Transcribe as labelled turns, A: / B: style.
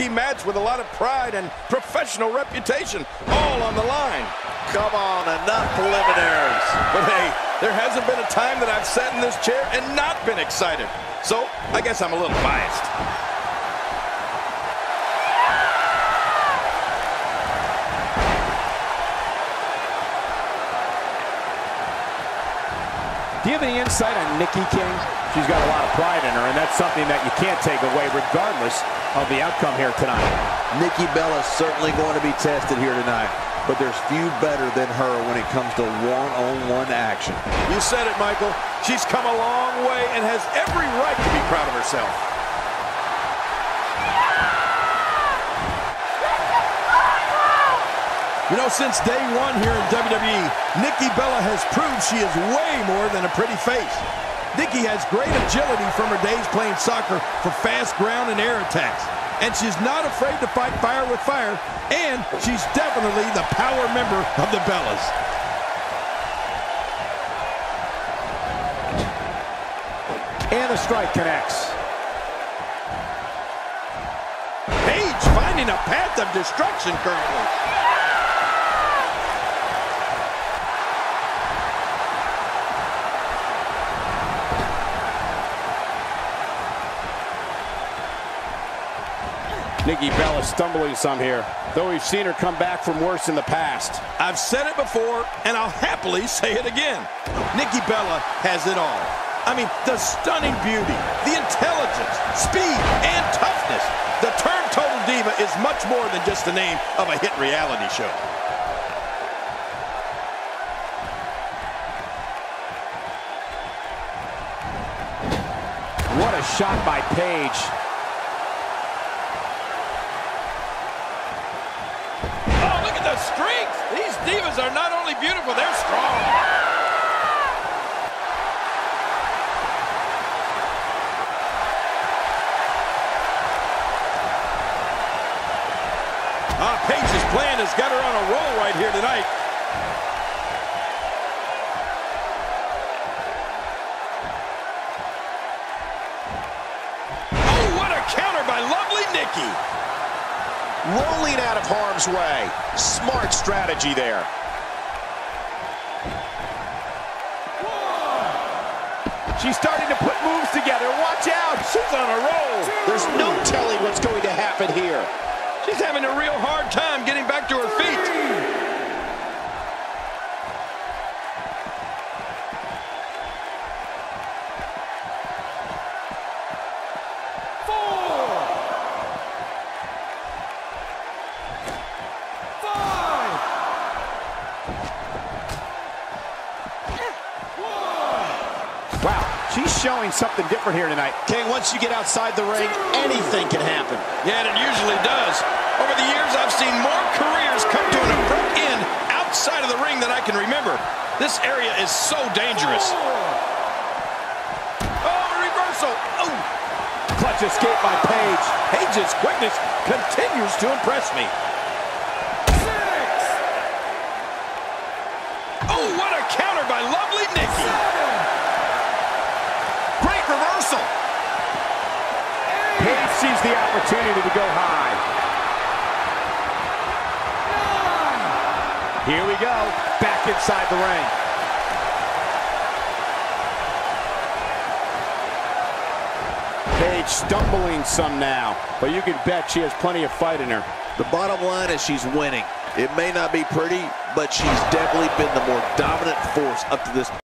A: marquee match with a lot of pride and professional reputation all on the line.
B: Come on, enough preliminaries.
A: But hey, there hasn't been a time that I've sat in this chair and not been excited. So I guess I'm a little biased.
C: Do you have any insight on Nikki King? She's got a lot of pride in her, and that's something that you can't take away regardless of the outcome here tonight.
B: Nikki Bella is certainly going to be tested here tonight, but there's few better than her when it comes to one-on-one -on -one action.
A: You said it, Michael. She's come a long way and has every right to be proud of herself. You know, since day one here in WWE, Nikki Bella has proved she is way more than a pretty face. Nikki has great agility from her days playing soccer for fast ground and air attacks. And she's not afraid to fight fire with fire, and she's definitely the power member of the Bellas.
C: And the strike connects.
A: Paige finding a path of destruction currently.
C: Nikki Bella stumbling some here, though we've seen her come back from worse in the past.
A: I've said it before, and I'll happily say it again. Nikki Bella has it all. I mean, the stunning beauty, the intelligence, speed, and toughness. The term Total Diva is much more than just the name of a hit reality show.
C: What a shot by Paige.
A: Divas are not only beautiful, they're strong. Ah, Paige's plan has got her on a roll right here tonight. Oh, what a counter by lovely Nikki
D: rolling out of harm's way. Smart strategy there.
C: She's starting to put moves together. Watch out.
A: She's on a roll.
D: There's no telling what's going to happen here.
A: She's having a real hard time getting back to her feet.
C: She's showing something different here tonight.
D: King, once you get outside the ring, anything can happen.
A: Yeah, and it usually does. Over the years, I've seen more careers come to an abrupt end outside of the ring than I can remember. This area is so dangerous. Oh, reversal. Oh.
C: Clutch escape by Paige.
A: Paige's quickness continues to impress me. Six. Oh, what a counter by lovely Nikki.
C: Paige sees the opportunity to go high. Here we go. Back inside the ring. Paige stumbling some now, but you can bet she has plenty of fight in her.
B: The bottom line is she's winning. It may not be pretty, but she's definitely been the more dominant force up to this